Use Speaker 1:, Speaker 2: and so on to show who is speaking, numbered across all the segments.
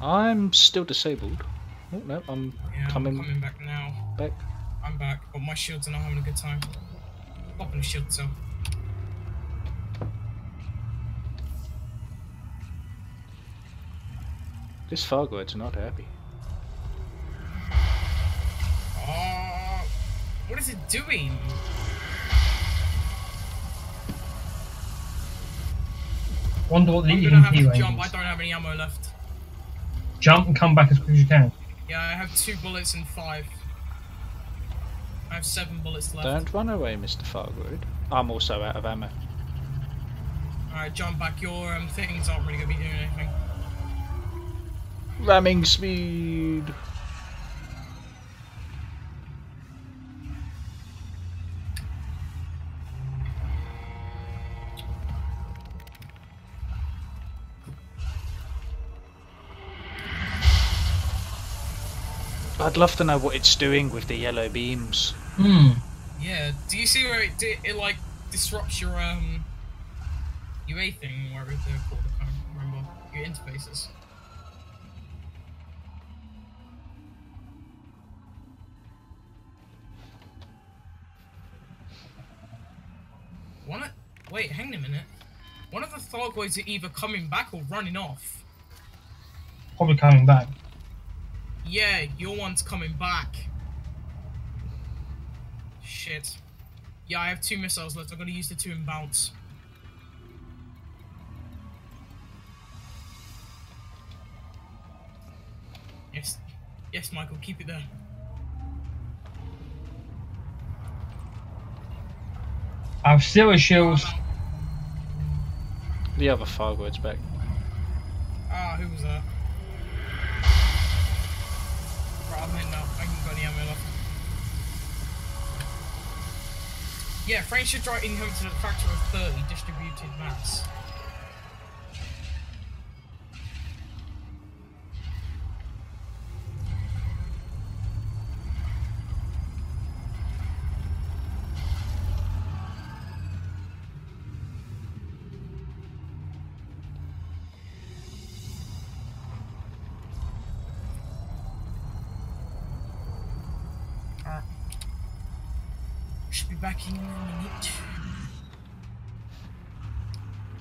Speaker 1: I'm still disabled. Oh no, I'm
Speaker 2: Yeah,
Speaker 1: coming,
Speaker 2: I'm coming back now.
Speaker 1: back.
Speaker 2: I'm back, but my shields are not having a good time. Popping a shield cell.
Speaker 1: This Thargoid's not happy.
Speaker 2: Oh, what is it doing?
Speaker 3: Wonder what the
Speaker 2: I'm gonna have
Speaker 3: EMP
Speaker 2: to
Speaker 3: range
Speaker 2: jump. I don't have any ammo left.
Speaker 3: Jump and come back as quick as you can.
Speaker 2: Yeah, I have two bullets and five. I have seven bullets left.
Speaker 1: Don't run away, Mr. Thargoid. I'm also out of ammo.
Speaker 2: Alright, jump back. Your um, things aren't really gonna be doing anything.
Speaker 1: Ramming speed. I'd love to know what it's doing with the yellow beams.
Speaker 3: Hmm.
Speaker 2: Yeah. Do you see where it, di- it like disrupts your um UA thing, whatever they're called? I can't remember. Your interfaces. One. of- Wait, hang on a minute. One of the Thargoids are either coming back or running off.
Speaker 3: Probably coming back.
Speaker 2: Yeah, your one's coming back. Shit. Yeah, I have two missiles left. I'm gonna use the two and bounce. Yes. Yes, Michael, keep it there.
Speaker 3: I have zero shields.
Speaker 2: I'm.
Speaker 1: The other Thargoid's back.
Speaker 2: Ah, who was that? Out. Uh, I haven't got any ammo. Yeah, Frank should try income to the factor of 30 distributed mass. Should be back in a minute.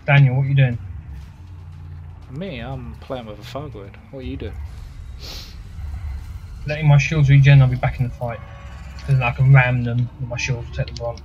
Speaker 3: Daniel, what are you doing?
Speaker 1: Me, I'm playing with a Thargoid. What are you doing?
Speaker 3: Letting my shields regen, I'll be back in the fight. Because then I can ram them with my shields to take the brunt.